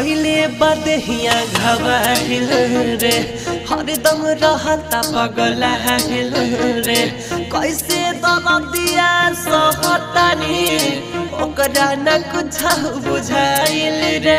अहिले बदहिया घबरिल रे हरदम रहता पगल हिल रे कैसे दम दिया सहतनी ओकरा न कुछ बुझाइल रे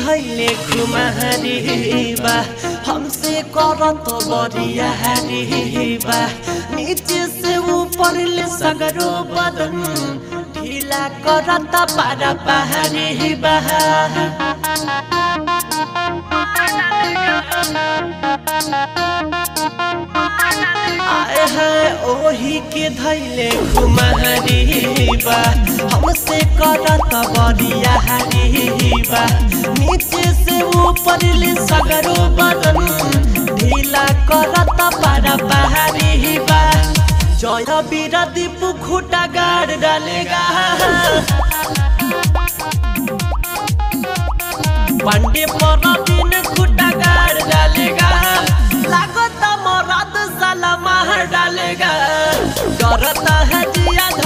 ধৈলে ঘুমাহারিবা हमसे करत बरिया हारिबा नीचे से ऊपर ले सगरो बदन ढीला करत पारा पहारिबा Thank you. है ओही के धैले हमसे करत हरीबा नीचे से ऊपर ले सगरो बदन ढीला करत पारा पहाड़ीबा जय बीरा दीप गाड़ डालेगा पर डालेगा करता है जिया